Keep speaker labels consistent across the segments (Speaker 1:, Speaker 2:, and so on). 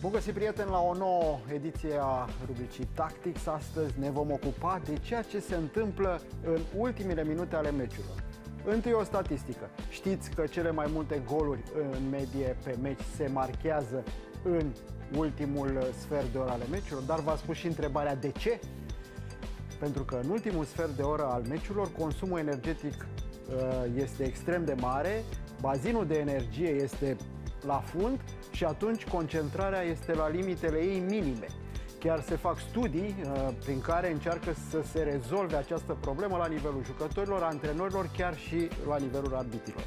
Speaker 1: Bun găsit, prieteni, la o nouă ediție a rubricii Tactics. Astăzi ne vom ocupa de ceea ce se întâmplă în ultimele minute ale meciurilor. Întâi o statistică. Știți că cele mai multe goluri în medie pe meci se marchează în ultimul sfert de oră ale meciurilor, dar v-a spus și întrebarea de ce? Pentru că în ultimul sfert de oră al meciurilor consumul energetic uh, este extrem de mare, bazinul de energie este la fund și atunci concentrarea este la limitele ei minime. Chiar se fac studii uh, prin care încearcă să se rezolve această problemă la nivelul jucătorilor, antrenorilor, chiar și la nivelul arbitrilor.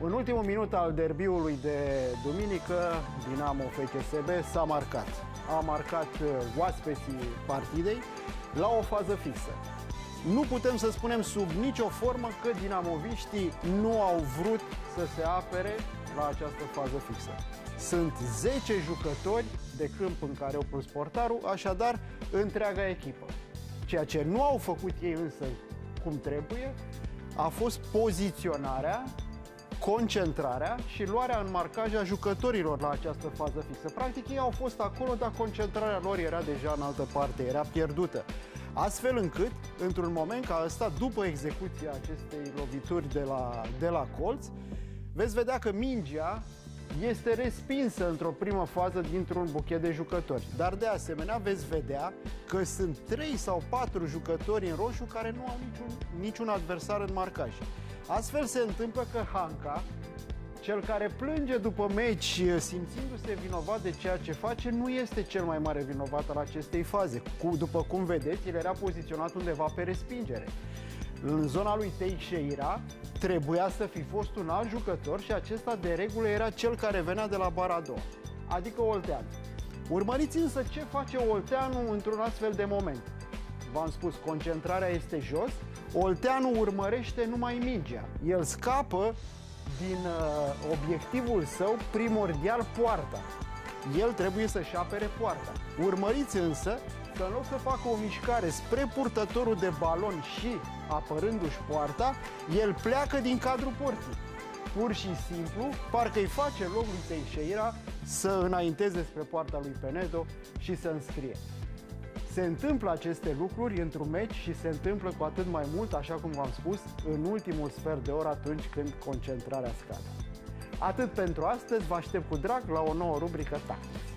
Speaker 1: În ultimul minut al derbiului de duminică, Dinamo FCSB s-a marcat. A marcat uh, oaspeții partidei la o fază fixă. Nu putem să spunem sub nicio formă că dinamoviștii nu au vrut să se apere la această fază fixă. Sunt 10 jucători de câmp în care au pus portarul, așadar întreaga echipă. Ceea ce nu au făcut ei însă cum trebuie a fost poziționarea, concentrarea și luarea în marcaj a jucătorilor la această fază fixă. Practic ei au fost acolo, dar concentrarea lor era deja în altă parte, era pierdută. Astfel încât, într-un moment ca ăsta, după execuția acestei lovituri de la, de la colț, veți vedea că mingea este respinsă într-o primă fază dintr-un buchet de jucători. Dar de asemenea veți vedea că sunt 3 sau 4 jucători în roșu care nu au niciun, niciun adversar în marcaj. Astfel se întâmplă că Hanca, cel care plânge după meci simțindu-se vinovat de ceea ce face, nu este cel mai mare vinovat al acestei faze. Cu, după cum vedeți, el era poziționat undeva pe respingere. În zona lui Teixeira trebuia să fi fost un alt jucător și acesta de regulă era cel care venea de la bara a doua, adică Olteanu. Urmăriți însă ce face Olteanu într-un astfel de moment. V-am spus, concentrarea este jos, Olteanu urmărește numai mingea. El scapă din uh, obiectivul său primordial poarta. El trebuie să-și apere poarta. Urmăriți însă că în loc să facă o mișcare spre purtătorul de balon și apărându-și poarta, el pleacă din cadrul porții. Pur și simplu, parcă îi face loc lui Teixeira să înainteze spre poarta lui Penedo și să înscrie. Se întâmplă aceste lucruri într-un meci și se întâmplă cu atât mai mult, așa cum v-am spus, în ultimul sfert de oră atunci când concentrarea scade. Atât pentru astăzi, vă aștept cu drag la o nouă rubrică Tactics.